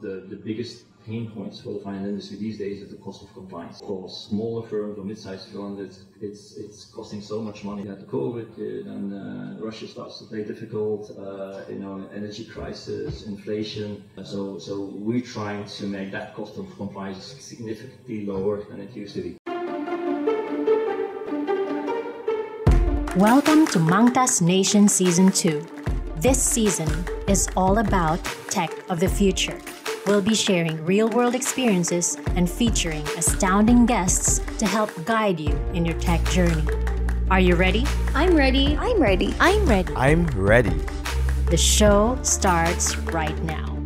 the, the biggest pain points for the finance industry these days is the cost of compliance. For smaller firms or mid-sized firms, it's, it's, it's costing so much money. You had the COVID, and uh, Russia starts to play difficult, uh, you know, energy crisis, inflation. So, so we're trying to make that cost of compliance significantly lower than it used to be. Welcome to Mangtas Nation Season 2. This season is all about tech of the future. We'll be sharing real world experiences and featuring astounding guests to help guide you in your tech journey. Are you ready? I'm ready. I'm ready. I'm ready. I'm ready. The show starts right now.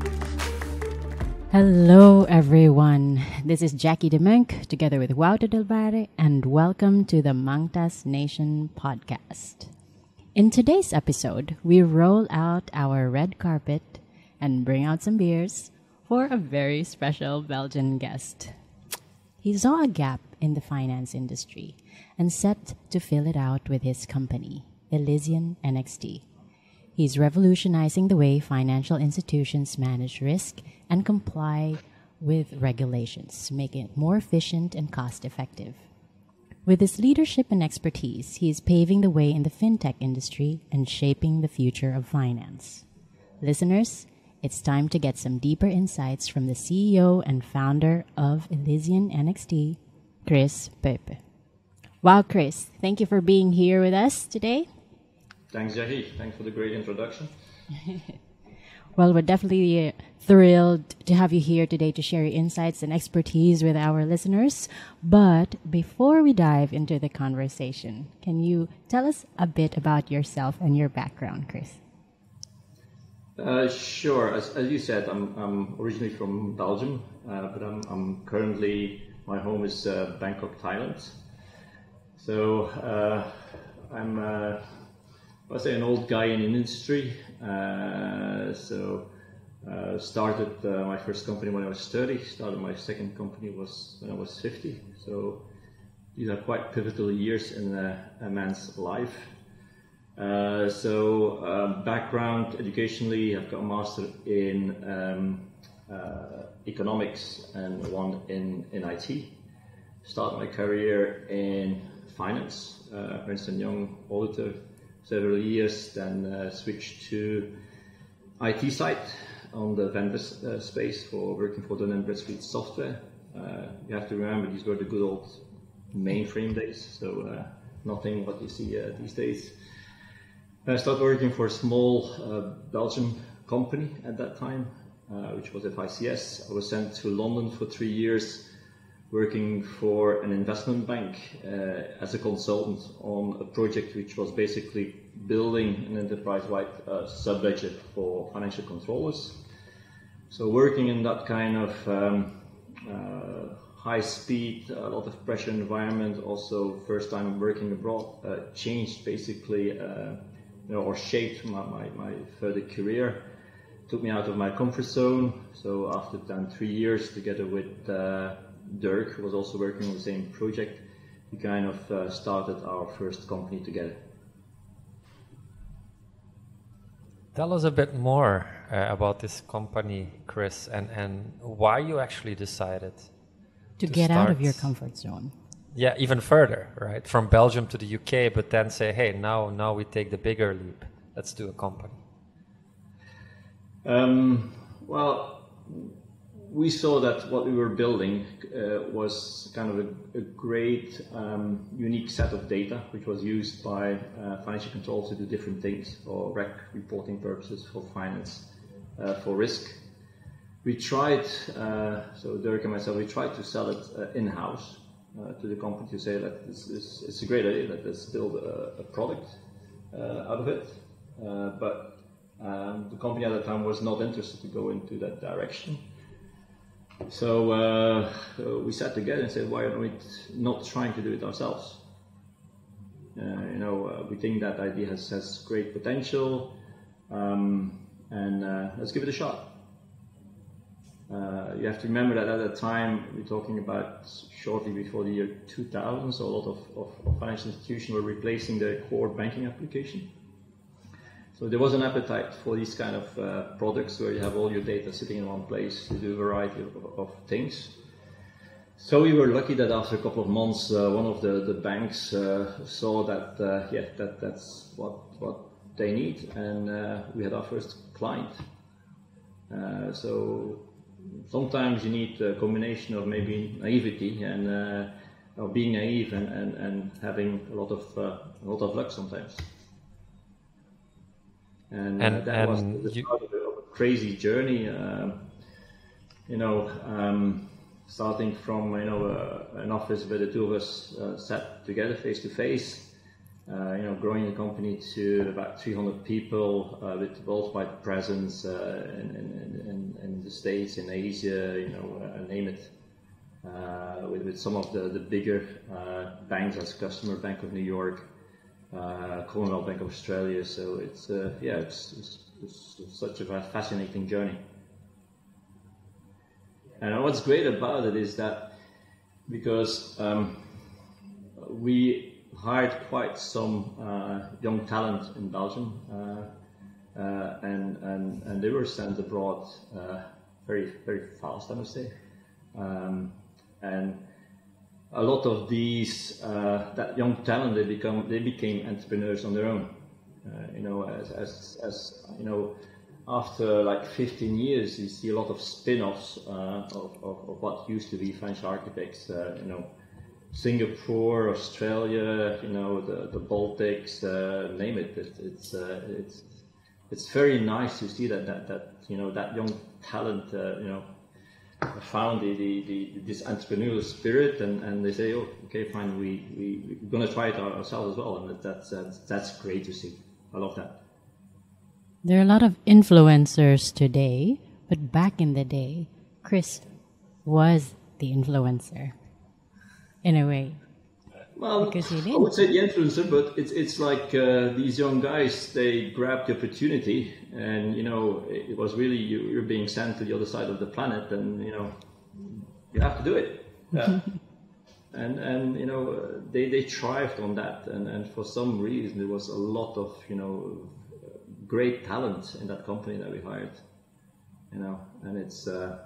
Hello, everyone. This is Jackie DeMunk together with Wouter Del Valle, and welcome to the Mangtas Nation podcast. In today's episode, we roll out our red carpet and bring out some beers for a very special Belgian guest. He saw a gap in the finance industry and set to fill it out with his company, Elysian NXT. He's revolutionizing the way financial institutions manage risk and comply with regulations, making it more efficient and cost effective. With his leadership and expertise, he is paving the way in the fintech industry and shaping the future of finance. Listeners, it's time to get some deeper insights from the CEO and founder of Elysian NXT, Chris Puype. Wow, Chris, thank you for being here with us today. Thanks, Jackie. Thanks for the great introduction. well, we're definitely uh, thrilled to have you here today to share your insights and expertise with our listeners. But before we dive into the conversation, can you tell us a bit about yourself and your background, Chris? Uh, sure. As, as, you said, I'm, I'm originally from Belgium, uh, but I'm, I'm, currently, my home is uh, Bangkok, Thailand. So uh, I'm uh, I say an old guy in industry. Uh, so started my first company when I was 30. Started my second company was when I was 50. So these are quite pivotal years in a, a man's life. Uh, so uh, background educationally, I've got a master in um, uh, economics and one in, in IT. Started my career in finance, Ernst Young auditor several years, then uh, switched to IT side on the vendor uh, space for working for the Bradstreet software. Uh, you have to remember these were the good old mainframe days, so uh, nothing what you see uh, these days. I started working for a small uh, Belgian company at that time, which was FICS. I was sent to London for three years working for an investment bank uh, as a consultant on a project which was basically building an enterprise-wide uh, sub-ledger for financial controllers. So working in that kind of um, uh, high speed, a lot of pressure environment, also first time working abroad, uh, changed basically, uh, you know, or shaped my, my, my further career took me out of my comfort zone. So after then three years together with uh, Dirk, who was also working on the same project, we kind of uh, started our first company together. Tell us a bit more uh, about this company, Chris, and, and why you actually decided to, to get out of your comfort zone. Yeah, even further, right? From Belgium to the UK, but then say, hey, now now we take the bigger leap. Let's do a company. Um, well, we saw that what we were building uh, was kind of a, a great, um, unique set of data, which was used by uh, financial controls to do different things for rec reporting purposes, for finance, uh, for risk. We tried, uh, so Dirk and myself, we tried to sell it uh, in-house uh, to the company to say that this, this, it's a great idea, that let's build a, a product out of it. but um, the company at the time was not interested to go into that direction. So uh, we sat together and said, why are we not trying to do it ourselves? Uh, you know, uh, we think that idea has, has great potential, um, and uh, let's give it a shot. Uh, you have to remember that at that time, we're talking about shortly before the year 2000, so a lot of, of, of financial institutions were replacing their core banking application. So there was an appetite for these kind of uh, products where you have all your data sitting in one place to do a variety of, of things. So we were lucky that after a couple of months, uh, one of the, the banks uh, saw that uh, yeah that that's what what they need, and uh, we had our first client. So sometimes you need a combination of maybe naivety and uh, of being naive and, and, and having a lot of a lot of luck sometimes. And, And- that was and the you- start of a, crazy journey. you know. Um, starting from you know uh, an office where the two of us uh, sat together face to face, uh, you know, growing the company to about 300 people uh, with worldwide presence uh, in, in, in, in the States, in Asia, you know, uh, name it. Uh, with, with some of the, the bigger uh, banks as customer, Bank of New York, Commonwealth Bank of Australia. So it's yeah, it's, it's, it's such a fascinating journey. And what's great about it is that because um, we hired quite some uh, young talent in Belgium, uh, uh, and, and, and they were sent abroad uh, very very fast, I must say. Um, and a lot of these that young talent they become they became entrepreneurs on their own. You know, as, as, as you know, after like 15 years, you see a lot of spin-offs uh, of, of, of what used to be Financial Architects. Uh, you know, Singapore, Australia, you know, the, the Baltics, uh, name it. it it's uh, it's it's very nice to see that that, that you know that young talent, uh, you know, found the, the, the, this entrepreneurial spirit, and, and they say, oh, okay, fine, we we we're gonna try it ourselves as well, and that's that's, that's great to see. I love that. There are a lot of influencers today, but back in the day, Chris was the influencer. In a way. Well, Because he I would say the influencer, but it's it's like uh, these young guys. They grabbed the opportunity, and you know, it, it was really you, you're being sent to the other side of the planet, and you know, you have to do it. Yeah. and and you know, they they thrived on that, and and for some reason there was a lot of you know great talent in that company that we hired. You know, and it's. Uh,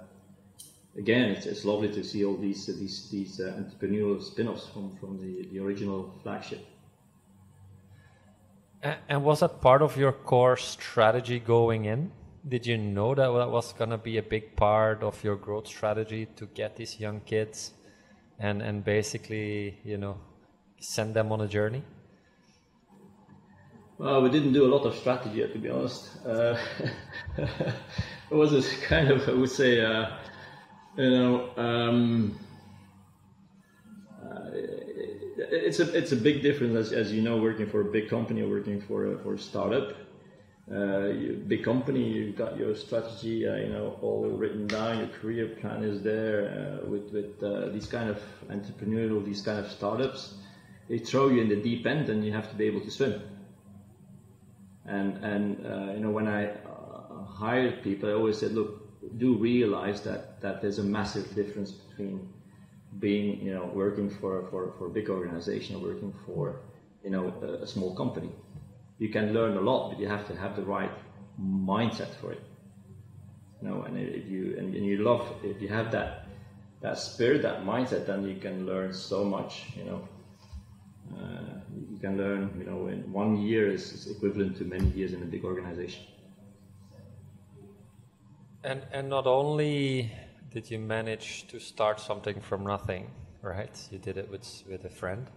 again, it's, it's lovely to see all these uh, these these uh, entrepreneurial spin-offs from from the, the original flagship. A- And was that part of your core strategy going in? Did you know that that was going to be a big part of your growth strategy to get these young kids and, and basically, you know, send them on a journey? Well, we didn't do a lot of strategy, to be honest. Uh, it was a kind of, I would say, uh, you know, um, uh, it's a it's a big difference, as, as you know, working for a big company or working for a, for a startup. Uh, you, big company, you've got your strategy, uh, you know, all written down. Your career plan is there. Uh, with with uh, these kind of entrepreneurial, these kind of startups, they throw you in the deep end, and you have to be able to swim. And and uh, you know when I hired people, I always said, look, do realize that that there's a massive difference between being you know working for for, for a big organization or working for you know a, a small company. You can learn a lot, but you have to have the right mindset for it. You know, and if you and, and you love if you have that that spirit, that mindset, then you can learn so much. You know, uh, you can learn, you know, in one year is, is equivalent to many years in a big organization. And and not only did you manage to start something from nothing, right? You did it with with a friend,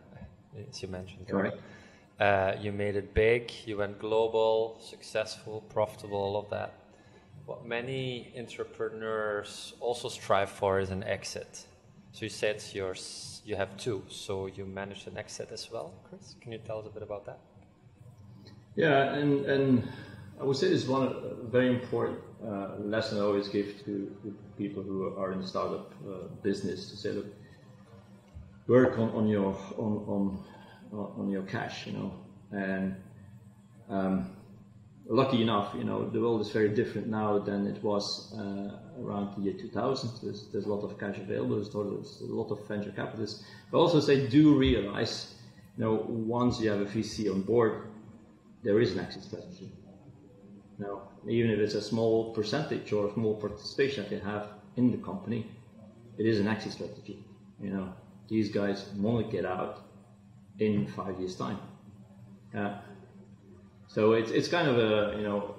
as you mentioned. Correct. Uh, you made it big. You went global, successful, profitable, all of that. What many entrepreneurs also strive for is an exit. So you said yours, you have two. So you managed an exit as well, Chris. Can you tell us a bit about that? Yeah, and, and I would say this is one very important uh, lesson I always give to, to people who are in the startup uh, business to say, look, work on, on your on, on on your cash, you know, and um, lucky enough, you know, the world is very different now than it was uh, around the year 2000. There's, there's a lot of cash available. There's a lot of venture capitalists. But also say, do realize, you know, once you have a VC on board, there is an exit strategy. Know, even if it's a small percentage or a small participation that they have in the company, it is an exit strategy. You know, these guys want to get out in five years' time. Yeah. So it's it's kind of a you know,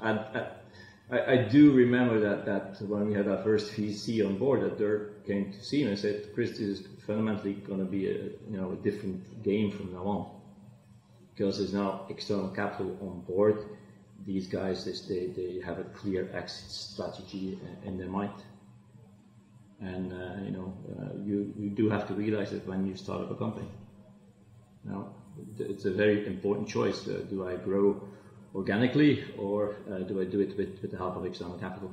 I, I, I do remember that that when we had our first VC on board, that Dirk came to see me and said, "Chris, this is fundamentally going to be a you know a different game from now on." Because there's now external capital on board, these guys they, they have a clear exit strategy in their mind. And uh, you know, uh, you, you do have to realize it when you start up a company. Now, it's a very important choice. Uh, do I grow organically or uh, do I do it with, with the help of external capital?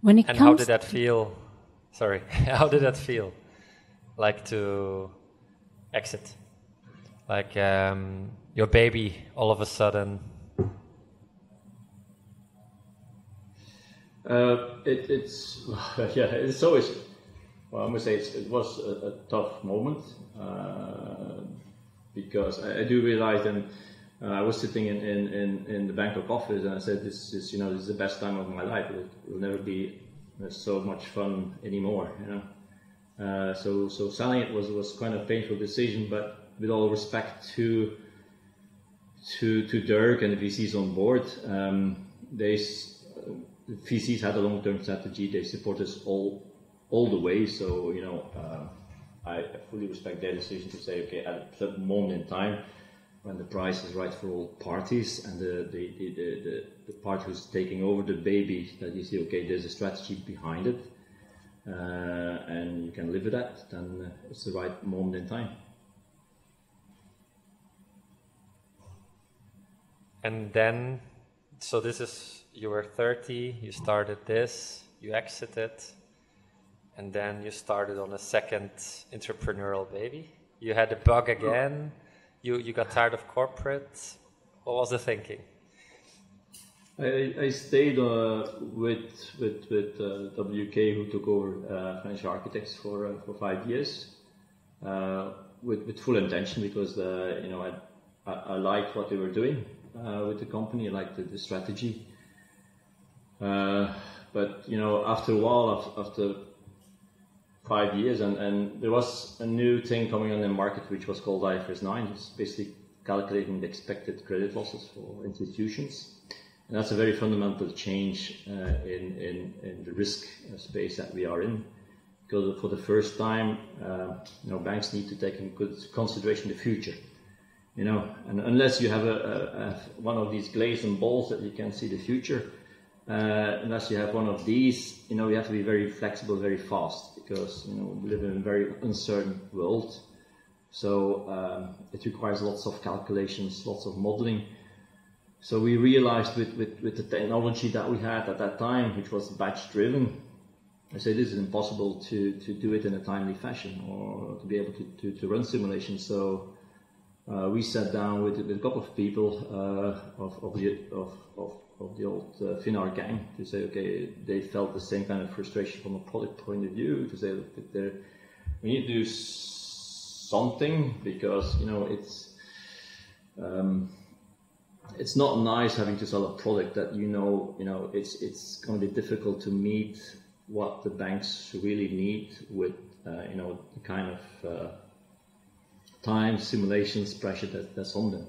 When it and comes how did that feel? Sorry, how did that feel? Like to exit? Like um, your baby all of a sudden. Uh, it, it's yeah, it's always. Well, I must say it was a, a tough moment uh, because I, I, do realize, and uh, I was sitting in, in, in, in, the Bangkok office, and I said, "This is you know this is the best time of my life. It will never be so much fun anymore." You know. Uh, so so selling it was was kind of painful decision, but with all respect to to to Dirk and the VCs on board, um, they uh, VCs had a long term strategy. They support us all all the way. So you know, uh, I fully respect their decision to say, okay, at a certain moment in time, when the price is right for all parties, and the the the the, the, the part who's taking over the baby, that you see, okay, there's a strategy behind it and you can live with that, then uh, it's the right moment in time. And then, so this is, you were 30, you started this, you exited, and then you started on a second entrepreneurial baby. You had a bug again, you, you got tired of corporate. What was the thinking? I, I stayed uh, with with with uh, WK who took over uh, Financial Architects for uh, for five years uh, with with full intention because uh, you know I, I, I liked what they were doing with the company I liked the, the strategy. But you know after a while after five years and, and there was a new thing coming on the market which was called IFRS 9 it's basically calculating the expected credit losses for institutions and that's a very fundamental change uh, in, in, in, the risk uh, space that we are in. Because for the first time, uh, you know, banks need to take in good consideration the future. You know, and unless you have a, a, a one of these glazed and balls that you can see the future, uh, unless you have one of these, you know, you have to be very flexible, very fast, because you know we live in a very uncertain world. So um, it requires lots of calculations, lots of modeling so we realized with, with, with the technology that we had at that time, which was batch driven, I said this is impossible to, to do it in a timely fashion or to be able to, to, to run simulations. So uh, we sat down with, with a couple of people uh, of, of, the, of, of, of the old uh, FinArch gang to say, okay, they felt the same kind of frustration from a product point of view to say that we need to do something because, you know, it's, um, it's not nice having to sell a product that you know you know it's it's going to be difficult to meet what the banks really need with uh, you know the kind of uh, time simulations pressure that, that's on them.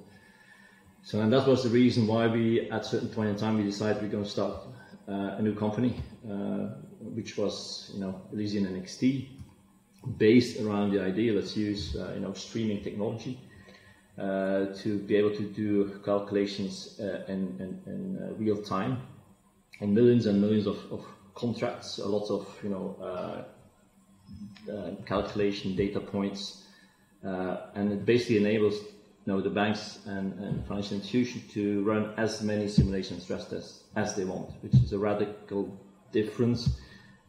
So and that was the reason why we at a certain point in time we decided we're going to start uh, a new company, uh, which was you know Elysian NXT, based around the idea let's use uh, you know streaming technology to be able to do calculations uh, in, in, in uh, real time. On millions and millions of, of contracts, a lot of you know calculation data points, and it basically enables you know, the banks and, and, financial institutions to run as many simulation stress tests as they want, which is a radical difference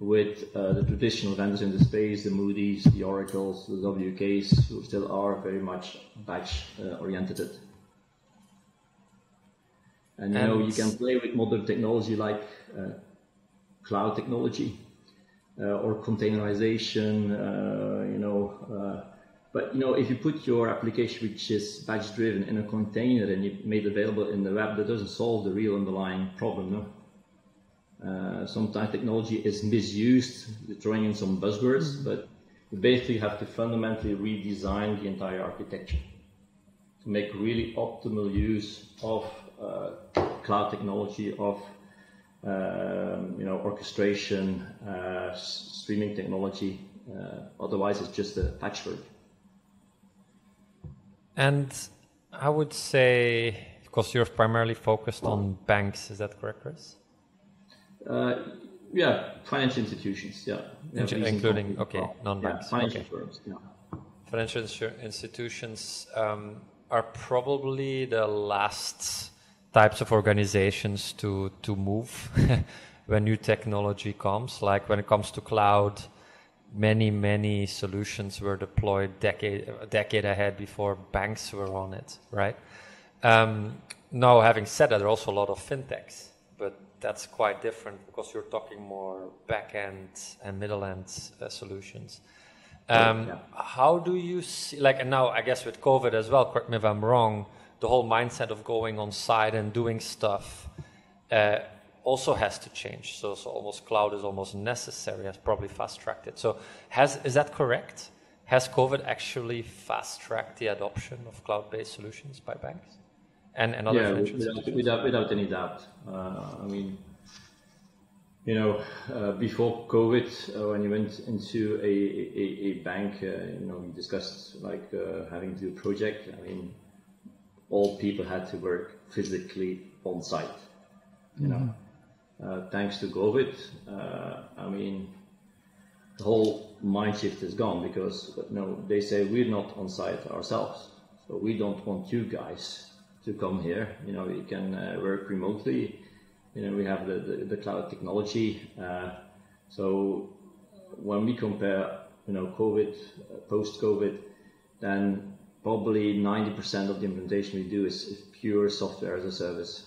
with uh, the traditional vendors in the space, the Moody's, the Oracles, the WKs, who still are very much batch uh, oriented. And you know, you can play with modern technology like uh, cloud technology uh, or containerization, uh, you know, but you know, if you put your application, which is batch driven, in a container and you made available in the web, that doesn't solve the real underlying problem. No. Uh, sometimes technology is misused, throwing in some buzzwords, mm-hmm. but you basically have to fundamentally redesign the entire architecture to make really optimal use of uh, cloud technology, of um, you know orchestration, uh, streaming technology. Uh, otherwise, it's just a patchwork. And I would say, because you're primarily focused on banks, is that correct, Chris? Uh, yeah, financial institutions. Yeah, yeah including okay, non-banks. Yeah, financial okay. firms. Yeah. Financial institutions um, are probably the last types of organizations to to move when new technology comes. Like when it comes to cloud, many many solutions were deployed decade a decade ahead before banks were on it, right? Um, now, having said that, there are also a lot of fintechs, that's quite different because you're talking more back end and middle end uh, solutions. Um, yeah. How do you see, like, and now I guess with COVID as well, correct me if I'm wrong, the whole mindset of going on site and doing stuff uh, also has to change. So, so almost cloud is almost necessary, has probably fast tracked it. So, has is that correct? Has COVID actually fast tracked the adoption of cloud based solutions by banks? And, and other yeah, without, without, without, any doubt. Uh, I mean, you know, uh, before COVID, uh, when you went into a, a, a bank, uh, you know, we discussed like uh, having to do a project. I mean, all people had to work physically on site. You mm-hmm. know, uh, thanks to COVID, I mean, the whole mind shift is gone because you know they say we're not on site ourselves, so we don't want you guys to come here. You know, you can uh, work remotely. You know, we have the, the, the cloud technology. Uh, so when we compare, you know, COVID, uh, post-COVID, then probably 90% of the implementation we do is, is, pure software as a service.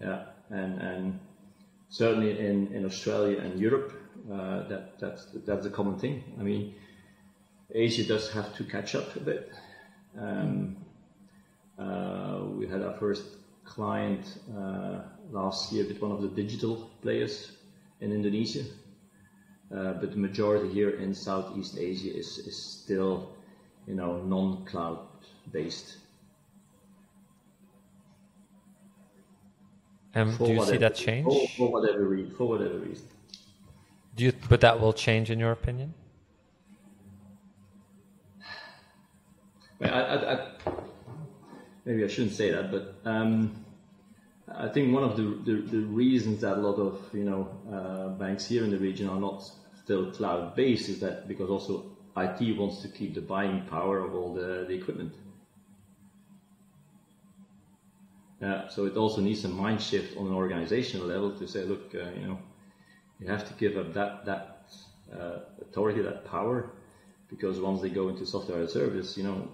Yeah, and, and certainly in, in Australia and Europe, uh, that, that's, that's a common thing. I mean, Asia does have to catch up a bit. Um, uh, we had our first client uh, last year with one of the digital players in Indonesia. Uh, but the majority here in Southeast Asia is, is still, you know, non-cloud based. And do you whatever, see that change? For, for, whatever reason. For whatever reason. Do you, but that will change in your opinion? I, I, I, maybe I shouldn't say that, but um, I think one of the, the, the, reasons that a lot of you know uh, banks here in the region are not still cloud based is that because also IT wants to keep the buying power of all the, the equipment. Yeah, so it also needs a mind shift on an organizational level to say, look, uh, you know, you have to give up that that uh, authority, that power, because once they go into software as a service, you know,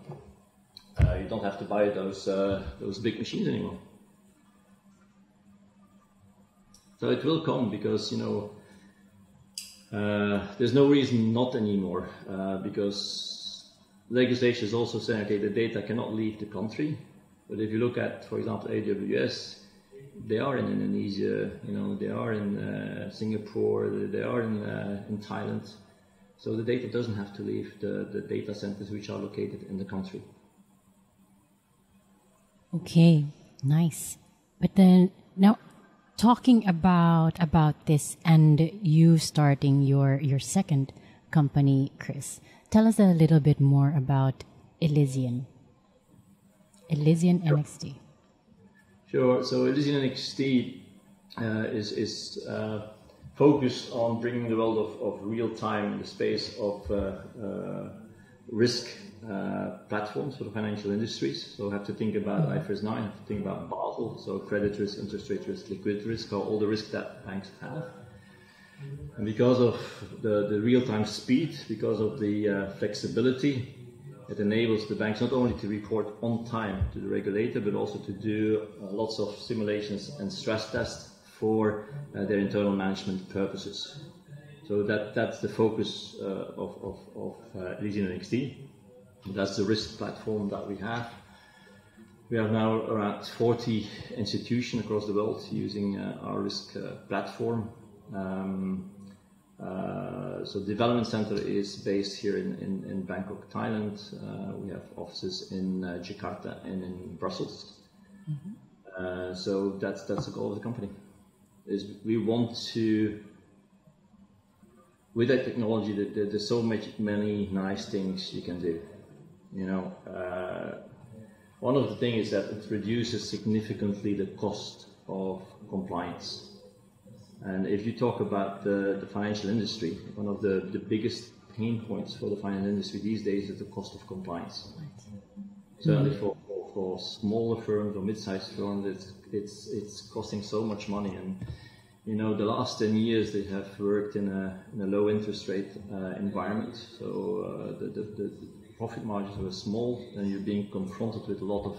uh, you don't have to buy those uh, those big machines anymore. So it will come because you know uh, there's no reason not anymore uh, because legislation is also saying okay the data cannot leave the country. But if you look at, for example, AWS, they are in Indonesia, you know, they are in uh, Singapore, they are in uh, in Thailand. So the data doesn't have to leave the, the data centers which are located in the country. Okay, nice. But then now talking about about this and you starting your your second company, Chris. Tell us a little bit more about Elysian. Elysian sure. NXT. Sure. So Elysian NXT uh, is is uh, focused on bringing the world of, of real time in the space of uh, uh, risk uh, platforms for the financial industries. So have to think about. IFRS 9, have to think about Basel, so credit risk, interest rate risk, liquidity risk, all the risk that banks have. And because of the, the real-time speed, because of the uh, flexibility, it enables the banks not only to report on time to the regulator, but also to do uh, lots of simulations and stress tests for uh, their internal management purposes. So that that's the focus uh, of of, of uh, NXT. That's the risk platform that we have. We have now around 40 institutions across the world using uh, our risk uh, platform. Um, uh, so development center is based here in, in, in Bangkok, Thailand. Uh, we have offices in uh, Jakarta and in Brussels. Mm-hmm. so that's that's the goal of the company. Is we want to with that technology, there's so much many nice things you can do. You know, uh, one of the things is that it reduces significantly the cost of compliance. And if you talk about the, the financial industry, one of the, the biggest pain points for the financial industry these days is the cost of compliance. Certainly mm-hmm. for, for, smaller firms or mid-sized firms, it's, it's, it's costing so much money. And, you know, the last 10 years they have worked in a, in a low interest rate uh, environment. So uh, the, the, the profit margins were small, and you're being confronted with a lot of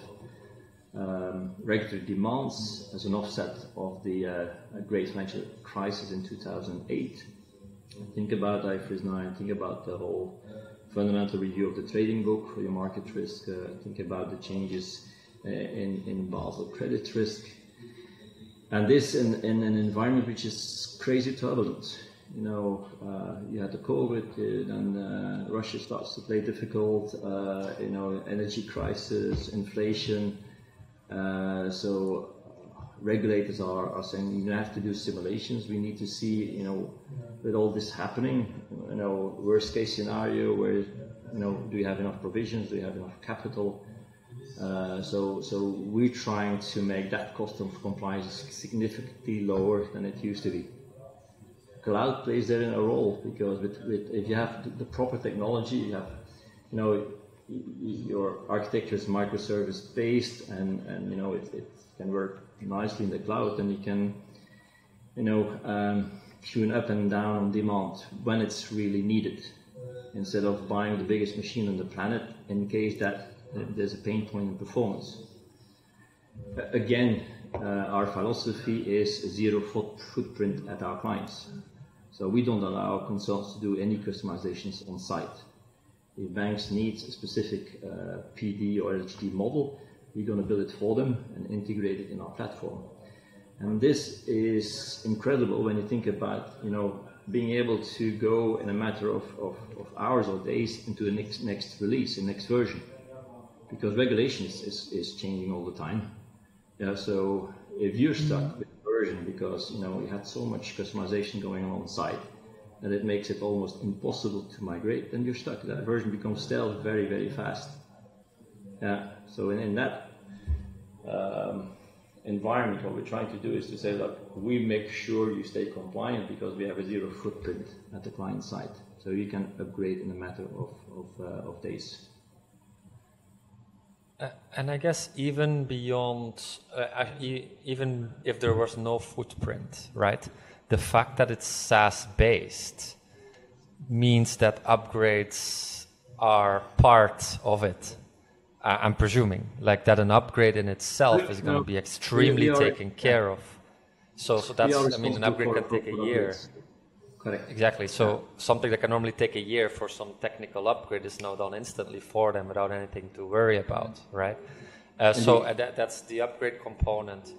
um, regulatory demands as an offset of the uh, great financial crisis in 2008. Think about IFRS 9, think about the whole fundamental review of the trading book for your market risk, uh, think about the changes uh, in, in Basel credit risk. And this in, in an environment which is crazy turbulent you know, uh, you had the COVID, uh, then uh, Russia starts to play difficult, you know, energy crisis, inflation. So regulators are, are saying you have to do simulations. We need to see, you know, with all this happening, you know, worst case scenario where, you know, do we have enough provisions? Do we have enough capital? Uh, so, so we're trying to make that cost of compliance significantly lower than it used to be cloud plays there in a role because with, with if you have the proper technology, you have, you know, your architecture is microservice based and, and you know, it, it can work nicely in the cloud and you can, you know, um, tune up and down on demand when it's really needed instead of buying the biggest machine on the planet in case that there's a pain point in performance. Again, uh, our philosophy is zero foot footprint at our clients. So we don't allow consultants to do any customizations on site. If banks need a specific uh, PD or LGD model, we're going to build it for them and integrate it in our platform. And this is incredible when you think about, you know, being able to go in a matter of, of, of hours or days into the next, next release, the next version. Because regulation is, is, is changing all the time. Yeah, so if you're stuck mm-hmm. with a version because you know we had so much customization going on on site that it makes it almost impossible to migrate. Then you're stuck. That version becomes stale very very fast. Yeah. So in, in that um, environment, what we're trying to do is to say, look, we make sure you stay compliant because we have a zero footprint at the client side, so you can upgrade in a matter of of, uh, of days. Uh, and I guess even beyond, uh, even if there was no footprint, right? The fact that it's SaaS based means that upgrades are part of it. I'm presuming, like that, an upgrade in itself is going to be extremely taken care of. So, so that's, I mean, an upgrade can take a year. Correct. Exactly. So yeah. something that can normally take a year for some technical upgrade is now done instantly for them without anything to worry about, right? Uh, so uh, that, that's the upgrade component.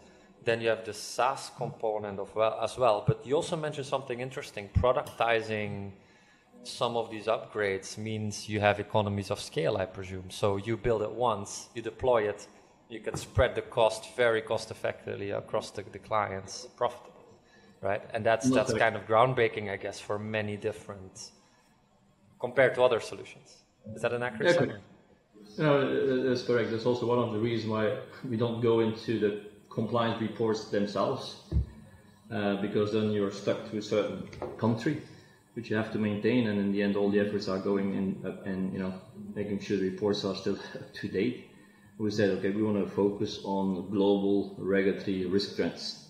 Then you have the SaaS component of well as well. But you also mentioned something interesting. Productizing some of these upgrades means you have economies of scale, I presume. So you build it once, you deploy it, you can spread the cost very cost effectively across the, the clients profit right? And that's Not that's kind of groundbreaking, I guess, for many different compared to other solutions. Is that an accurate yeah, summary? No, that's correct. That's also one of the reasons why we don't go into the compliance reports themselves, uh, because then you're stuck to a certain country, which you have to maintain, and in the end, all the efforts are going in uh, and you know making sure the reports are still up to date. We said, okay, we want to focus on global regulatory risk trends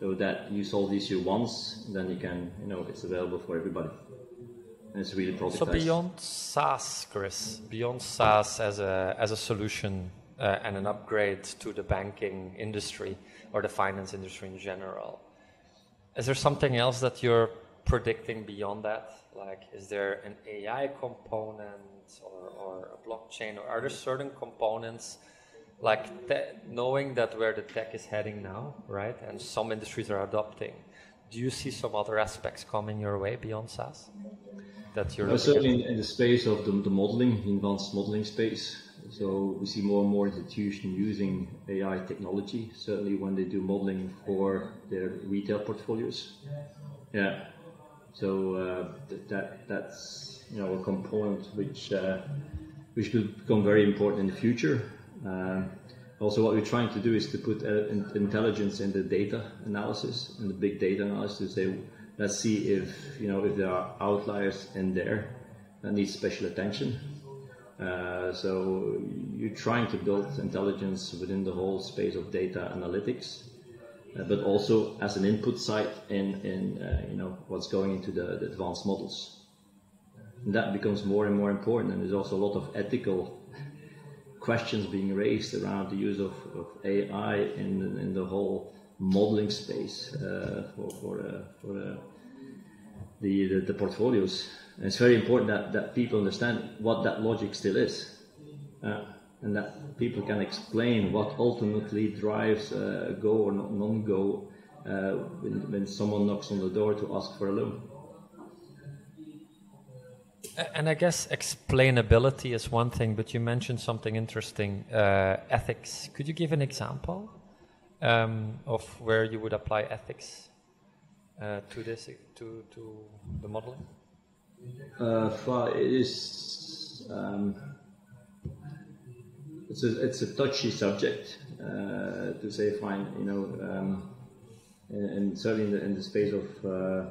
so that you solve the issue once, then you can, you know, it's available for everybody. And it's really productized. So beyond SaaS, Chris, beyond SaaS as a, as a solution uh, and an upgrade to the banking industry or the finance industry in general, is there something else that you're predicting beyond that? Like, is there an AI component or, or a blockchain, or are there certain components, like knowing that where the tech is heading now, right? And some industries are adopting. Do you see some other aspects coming your way beyond SaaS? That you're uh, certainly in the space of the, the modeling, advanced modeling space. So we see more and more institutions using AI technology, certainly when they do modeling for their retail portfolios. Yeah. So uh, that that's you know a component which uh, which will become very important in the future. Uh, also, what we're trying to do is to put intelligence in the data analysis and the big data analysis to say, let's see if you know if there are outliers in there that need special attention. Uh, so you're trying to build intelligence within the whole space of data analytics but also as an input side in, in uh, you know what's going into the, the advanced models. And that becomes more and more important, and there's also a lot of ethical questions being raised around the use of, of AI in, in the whole modeling space uh, for, for, uh, for uh, the, the, the, portfolios. And it's very important that, that people understand what that logic still is. And that people can explain what ultimately drives uh, go or non-go uh, when, when someone knocks on the door to ask for a loan. And I guess explainability is one thing, but you mentioned something interesting uh, ethics. Could you give an example um, of where you would apply ethics uh, to this, to, to the modeling? Uh, it is um, it's a, it's a touchy subject uh, to say fine you know um, and, and, certainly in the, in the space of uh,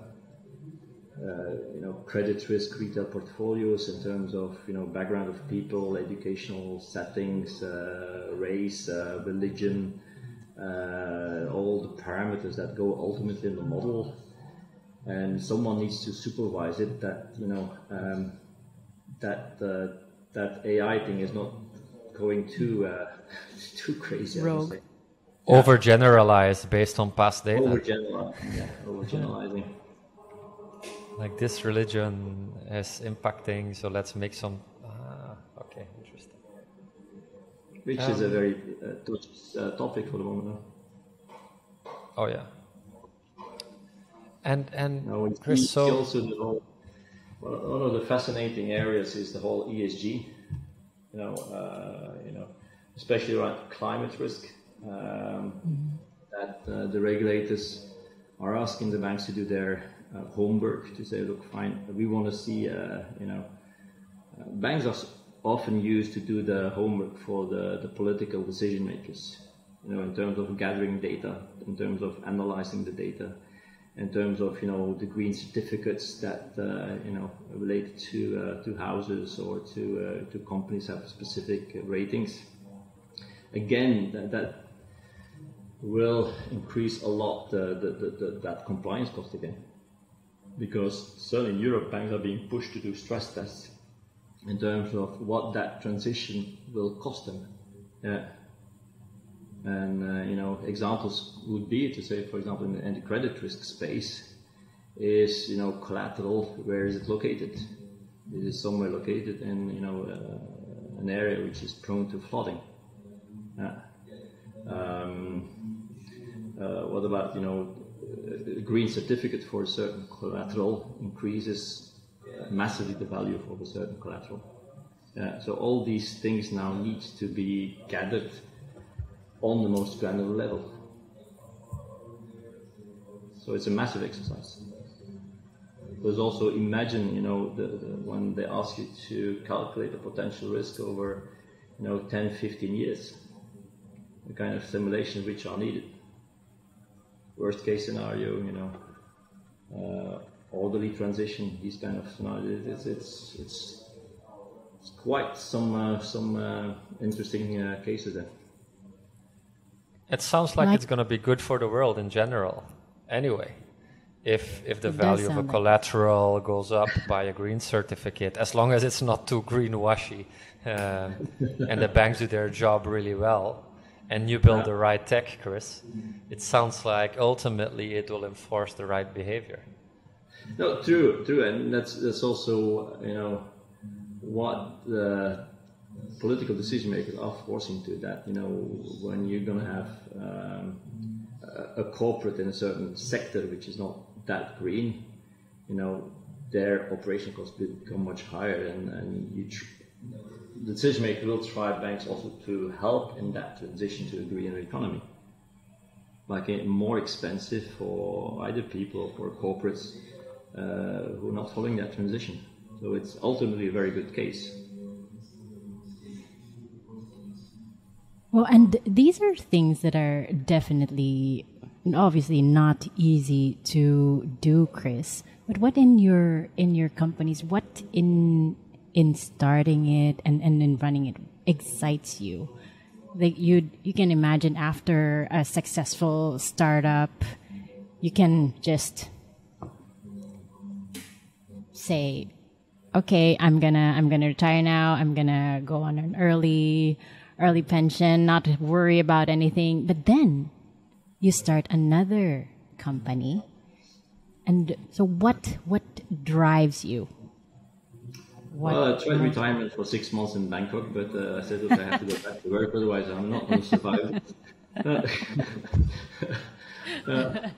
uh, you know credit risk retail portfolios in terms of you know background of people educational settings uh, race uh, religion uh, all the parameters that go ultimately in the model. And someone needs to supervise it that you know um, that that AI thing is not going too uh, too crazy. Rogue. Yeah. Overgeneralize based on past data. Overgeneralizing, yeah, overgeneralizing. Like this religion is impacting, so let's make some. Ah, okay, interesting. Which um, is a um, very uh, uh, topic for the moment. Now. Oh yeah. And and no, Chris, so also the whole, one of the fascinating areas is the whole ESG you know, uh, you know, especially around climate risk, um, mm-hmm. that uh, the regulators are asking the banks to do their uh, homework to say, look, fine, we want to see, you know, banks are often used to do the homework for the, the political decision makers, you know, in terms of gathering data, in terms of analyzing the data, in terms of you know the green certificates that uh, you know relate to uh, to houses or to uh, to companies have specific ratings. Again, that, that will increase a lot the, the, the, that compliance cost again, because certainly in Europe banks are being pushed to do stress tests in terms of what that transition will cost them. Yeah. And uh, you know, examples would be to say, for example, in the, in the, credit risk space, is you know collateral. Where is it located? Is it somewhere located in you know uh, an area which is prone to flooding? Uh, um, what about you know a green certificate for a certain collateral increases massively the value of a certain collateral. so all these things now need to be gathered on the most granular level. So it's a massive exercise. There's also imagine, you know, the, the, when they ask you to calculate the potential risk over, you know, 10, 15 years, the kind of simulations which are needed. Worst case scenario, you know, uh, orderly transition, these kind of scenarios. It's it's it's, it's quite some uh, some uh, interesting uh, cases there. It sounds like, like it's going to be good for the world in general. Anyway, if if the value of a collateral like. goes up by a green certificate, as long as it's not too greenwashy, uh, and the banks do their job really well, and you build yeah. the right tech, Chris, it sounds like ultimately it will enforce the right behavior. No, true, true, and that's that's also you know what the political decision makers are forcing to that. You know, when you're going to have um, a, corporate in a certain sector which is not that green, you know, their operation costs become much higher, and, and you tr- the decision maker will try banks also to help in that transition to a greener economy. Like it more expensive for either people or corporates uh, who are not following that transition. So it's ultimately a very good case. Well, and these are things that are definitely, obviously, not easy to do, Chris. But what in your in your companies, what in in starting it and and in running it excites you? Like you you can imagine after a successful startup, you can just say, okay, I'm gonna I'm gonna retire now. I'm gonna go on an early early pension, not worry about anything. But then you start another company. And so what what drives you? What well, I tried retirement for six months in Bangkok, but uh, I said okay, I have to go back to work, otherwise I'm not going to survive. uh, uh,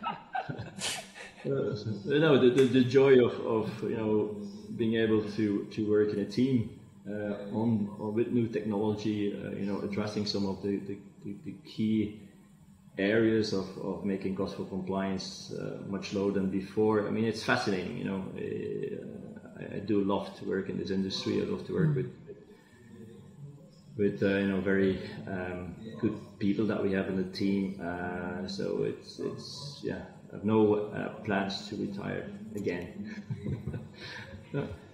you know, the, the, the, joy of, of you know being able to, to work in a team uh, on, on, with new technology, uh, you know, addressing some of the, the, the key areas of, of making cost for compliance uh, much lower than before. I mean, it's fascinating. You know, uh, I, I, do love to work in this industry. I love to work mm. with with uh, you know very um, good people that we have in the team. Uh, so it's it's yeah, I have no plans to retire again.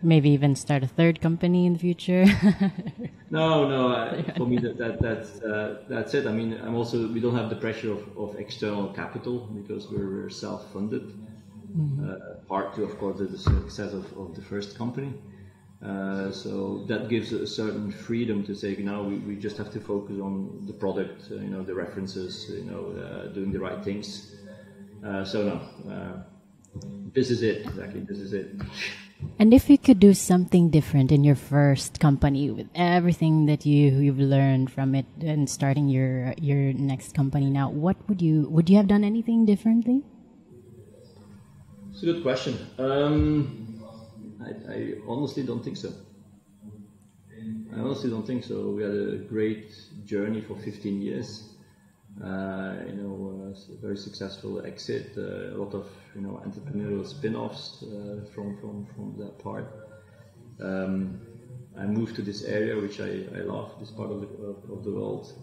Maybe even start a third company in the future. no, no. Uh, for me, that, that that's uh, that's it. I mean, I'm also we don't have the pressure of, of external capital because we're, we're self-funded. Mm-hmm. Uh, part to, of course, is the success of, of the first company. Uh, so that gives a certain freedom to say, now we, we just have to focus on the product, uh, you know, the references, you know, uh, doing the right things. so no, this is it. Exactly, this is it. And if you could do something different in your first company with everything that you you've learned from it and starting your your next company now, what would you would you have done anything differently? It's a good question. Um, I, I honestly don't think so. I honestly don't think so. We had a great journey for 15 years. Uh, you know, uh, very successful exit, uh, a lot of you know entrepreneurial spin-offs from from from that part. Um, I moved to this area, which I, I love, this part of the of, the world,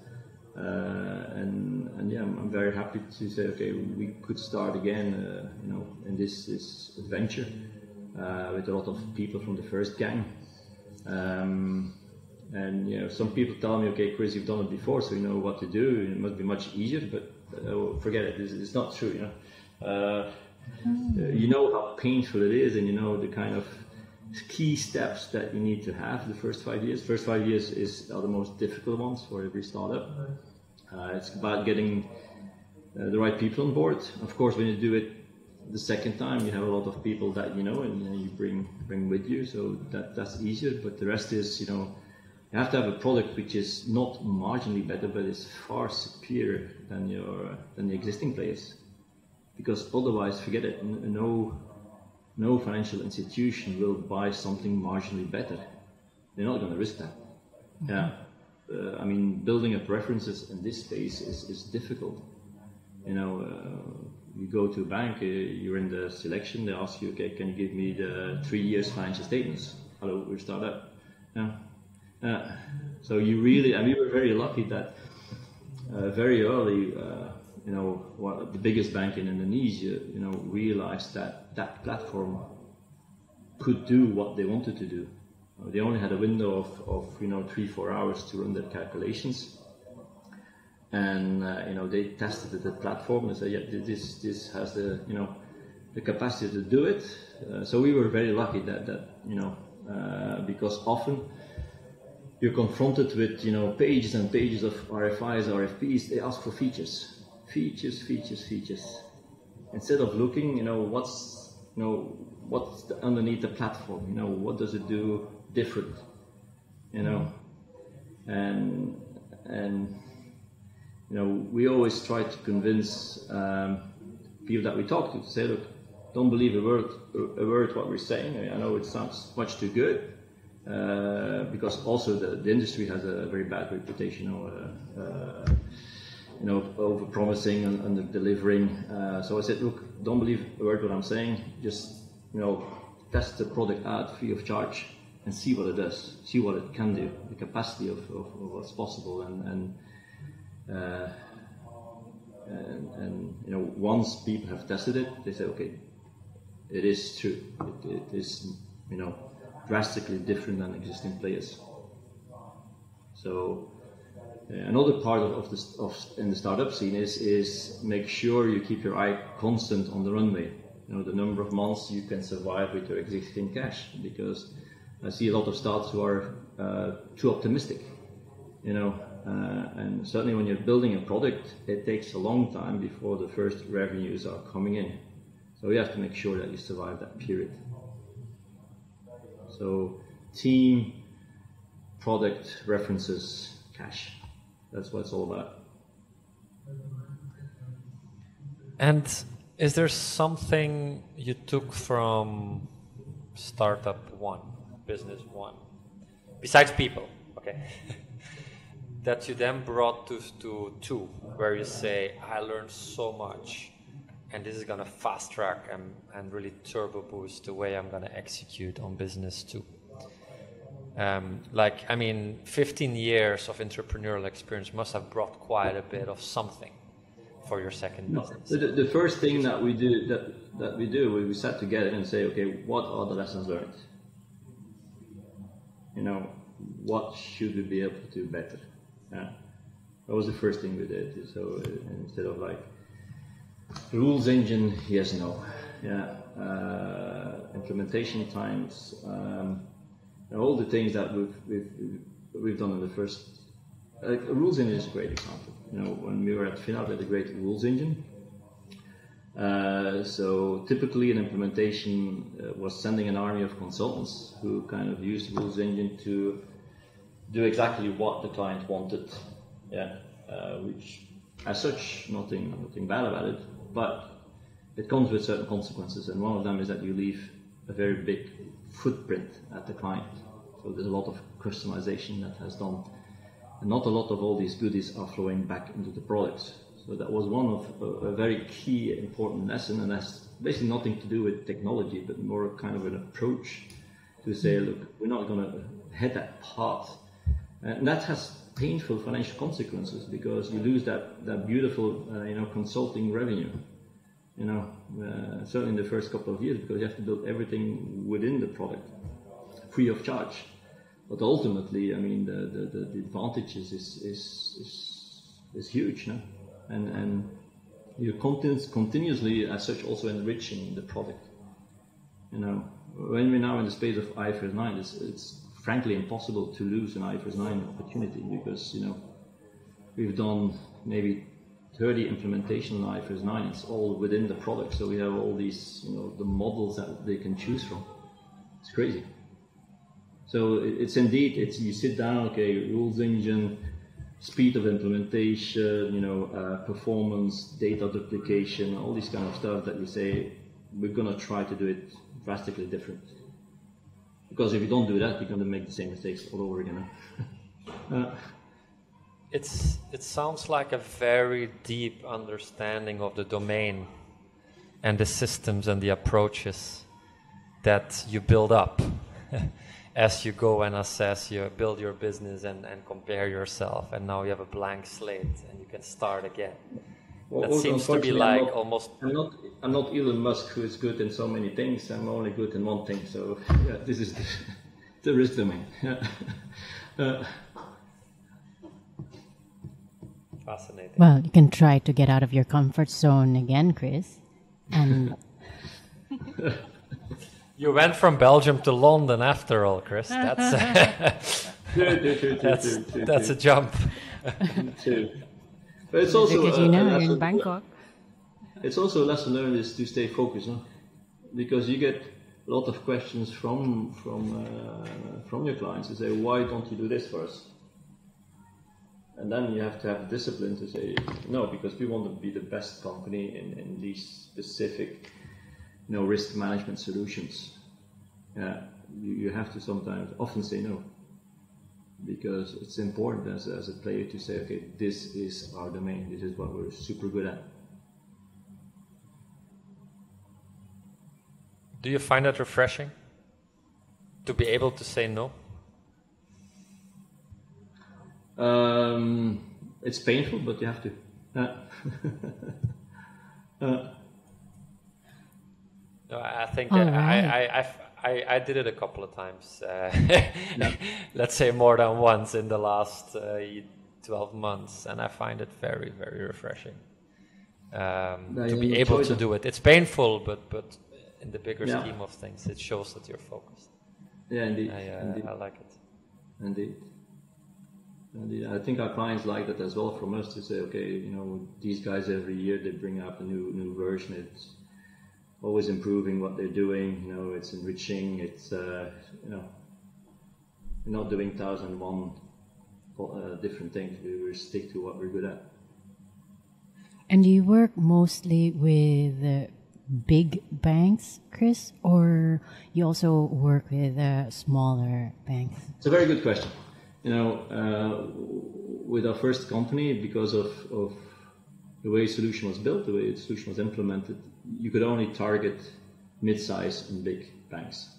and and yeah, I'm, very happy to say, okay, we could start again, you know, in this this adventure with a lot of people from the first gang. Um, and you know, some people tell me, okay, Chris, you've done it before, so you know what to do. It must be much easier, but uh, forget it. It's, it's, not true. You know, uh, you know how painful it is, and you know the kind of key steps that you need to have the first five years. First five years is are the most difficult ones for every startup. Uh, it's about getting uh, the right people on board. Of course, when you do it the second time, you have a lot of people that you know and you, know, you bring bring with you, so that that's easier. But the rest is, you know you have to have a product which is not marginally better, but is far superior than your than the existing players. Because otherwise, forget it. No, no financial institution will buy something marginally better. They're not going to risk that. Mm-hmm. Yeah. Uh, I mean, building up references in this space is, is difficult. You know, uh, you go to a bank, uh, you're in the selection, they ask you, okay, can you give me the three years financial statements? Hello, we're startup. Yeah, uh, so you really, and we were very lucky that uh, very early, uh, you know, the biggest bank in Indonesia, you know, realized that that platform could do what they wanted to do. Uh, they only had a window of, of, you know, three, four hours to run their calculations. And, uh, you know, they tested the platform and said, yeah, this, this has the, you know, the capacity to do it. Uh, so we were very lucky that, that you know, because often you're confronted with you know pages and pages of RFIs, RFPs. They ask for features, features, features, features. Instead of looking, you know, what's you know what's the, underneath the platform? You know, what does it do different? You know, and and you know, we always try to convince um, people that we talk to to say, look, don't believe a word a word what we're saying. I know it sounds much too good. Uh, because also the, the industry has a very bad reputation, uh, uh, you know, over promising and under delivering. Uh, so I said, look, don't believe a word what I'm saying. Just you know, test the product out free of charge and see what it does, see what it can do, the capacity of, of, of what's possible, and and, uh, and, and you know, once people have tested it, they say, okay, it is true. It, it is you know drastically different than existing players. So uh, another part of, of, this, of in the startup scene is is make sure you keep your eye constant on the runway. You know the number of months you can survive with your existing cash because I see a lot of startups who are uh, too optimistic. You know, uh, and certainly when you're building a product, it takes a long time before the first revenues are coming in. So you have to make sure that you survive that period. So team, product, references, cash. That's what it's all about. And is there something you took from startup one, business one, besides people, okay, that you then brought to, to two, where you say, I learned so much and this is going to fast track and, and really turbo boost the way I'm going to execute on business too. Um, like, I mean, 15 years of entrepreneurial experience must have brought quite a bit of something for your second business. The, the, first thing that we do that, that we do, we sat together and say, okay, what are the lessons learned? You know, what should we be able to do better? Yeah. That was the first thing we did. So uh, instead of like, Rules engine, yes, no. Yeah. Uh, implementation times, um, all the things that we've, we've, we've done in the first. Uh, rules engine is a great example. You know, when we were at FinArch, we had a great rules engine. Uh, so typically, an implementation uh, was sending an army of consultants who kind of used the rules engine to do exactly what the client wanted. Yeah, uh, which, as such, nothing nothing bad about it but it comes with certain consequences, and one of them is that you leave a very big footprint at the client. So there's a lot of customization that has done, and not a lot of all these goodies are flowing back into the products. So that was one of a, a very key important lesson, and that's basically nothing to do with technology, but more kind of an approach to say, look, we're not going to uh, head that path, and that has painful financial consequences because you lose that, that beautiful uh, you know consulting revenue you know uh, certainly in the first couple of years because you have to build everything within the product free of charge but ultimately I mean the, the, the, the advantages is, is, is, is huge no? and, and you're continuously as such also enriching the product you know when we're now in the space of IFRS 9 it's, it's frankly impossible to lose an IFRS 9 opportunity because you know we've done maybe 30 implementation on IFRS 9. It's all within the product, so we have all these you know the models that they can choose from. It's crazy. So it's indeed it's you sit down, okay, rules engine, speed of implementation, you know, uh, performance, data duplication, all these kind of stuff that you say we're gonna try to do it drastically different. Because if you don't do that, you're going to make the same mistakes all over again. uh, it's it sounds like a very deep understanding of the domain and the systems and the approaches that you build up as you go and assess you build your business and, and compare yourself and now you have a blank slate and you can start again well, that seems to be like I'm not, almost. I'm not. I'm not Elon Musk, who is good in so many things. I'm only good in one thing. So yeah, this is the, the risk domain. uh, Fascinating. Well, you can try to get out of your comfort zone again, Chris. And you went from Belgium to London after all, Chris. That's that's, that's a jump. But it's also because you know you're in Bangkok. It's also a lesson learned is to stay focused, huh? because you get a lot of questions from from uh, from your clients to say, why don't you do this first. And then you have to have discipline to say, no, because we want to be the best company in, in these specific you know, risk management solutions. Yeah, you, you have to sometimes often say no because it's important as, as a player to say, okay, this is our domain, this is what we're super good at. Do you find that refreshing to be able to say no? Um, it's painful, but you have to. Uh, uh, no, I think All I, right. I, I, I, I did it a couple of times. Uh, let's say more than once in the last uh, 12 months, and I find it very, very refreshing um, to be able to do it. It's painful, but but in the bigger Yeah. scheme of things, it shows that you're focused. yeah, indeed. I, uh, indeed. I like it. Indeed. Indeed. I think our clients like that as well from us to say, okay, you know, these guys every year they bring out a new new version. It's always improving what they're doing. You know, it's enriching. It's uh, you know, we're not doing thousand one uh, different things. We, we stick to what we're good at. And do you work mostly with uh, big banks, Chris, or you also work with uh, smaller banks? It's a very good question. You know, uh, with our first company, because of, of the way solution was built, the way the solution was implemented, you could only target mid-size and big banks.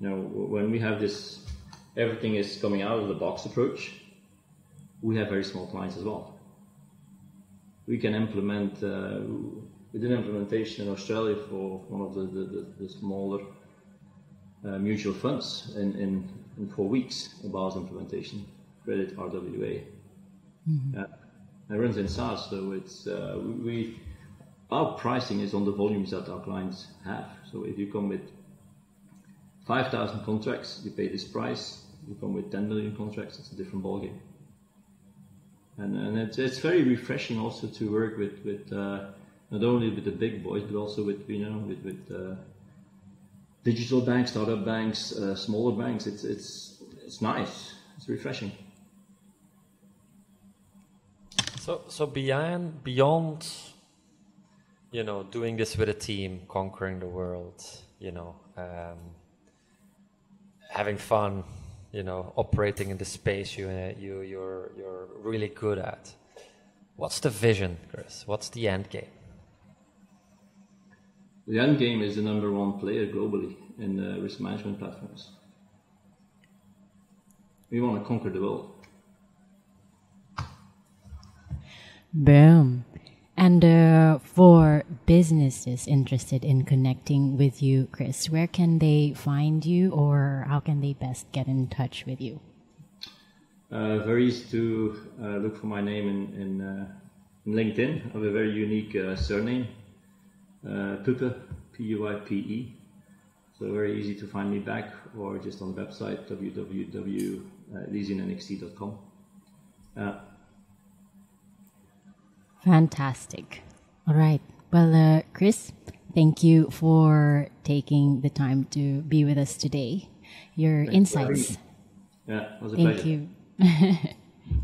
You know, when we have this, everything is coming out of the box approach, we have very small clients as well. We can implement, uh, we did implementation in Australia for one of the, the, the, smaller uh, mutual funds in, in, in four weeks, a BAS implementation, credit RWA. Uh, it runs in SaaS, so it's uh, we our pricing is on the volumes that our clients have. So if you come with 5,000 contracts, you pay this price. You come with 10 million contracts, it's a different ballgame. And, and it's, it's very refreshing also to work with, with uh, not only with the big boys, but also with, you know, with, with uh, digital banks, startup banks, uh, smaller banks. It's, it's, it's nice. It's refreshing. So, so beyond beyond, you know, doing this with a team, conquering the world, you know, um, having fun, you know, operating in the space you uh, you you're you're really good at. What's the vision, Chris? What's the end game? The end game is the number one player globally in uh, risk management platforms. We want to conquer the world. Boom. And uh, for businesses interested in connecting with you, Chris, where can they find you or how can they best get in touch with you? Uh, very easy to uh, look for my name in, in, uh, in LinkedIn. I have a very unique uh, surname, uh, Puype, P-U-I-P-E. So very easy to find me back or just on the website www.elysiannxt.com. Uh, Fantastic. All right. Well, uh, Chris, thank you for taking the time to be with us today. Your Thank you for having insights. yeah, it was a Thank pleasure. you.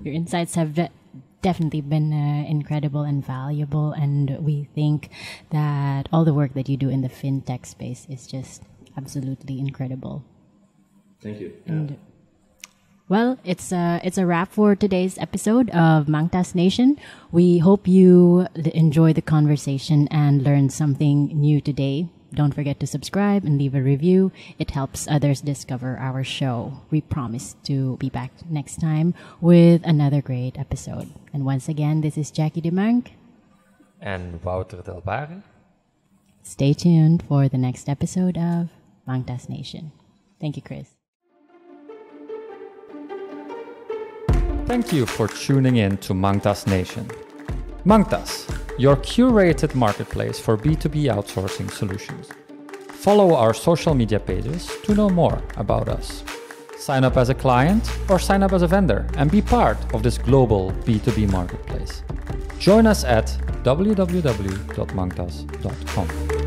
Your insights have de- definitely been uh, incredible and valuable, and we think that all the work that you do in the fintech space is just absolutely incredible. Thank you. Yeah. Well, it's a it's a wrap for today's episode of Mangtas Nation. We hope you enjoy the conversation and learned something new today. Don't forget to subscribe and leave a review. It helps others discover our show. We promise to be back next time with another great episode. And once again, this is Jackie DeMank. And Wouter Del Bare. Stay tuned for the next episode of Mangtas Nation. Thank you, Chris. Thank you for tuning in to Mangtas Nation. Mangtas, your curated marketplace for B2B outsourcing solutions. Follow our social media pages to know more about us. Sign up as a client or sign up as a vendor and be part of this global B2B marketplace. Join us at www.mangtas.com.